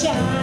Yeah.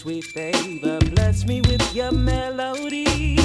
sweet favor. Bless me with your melody.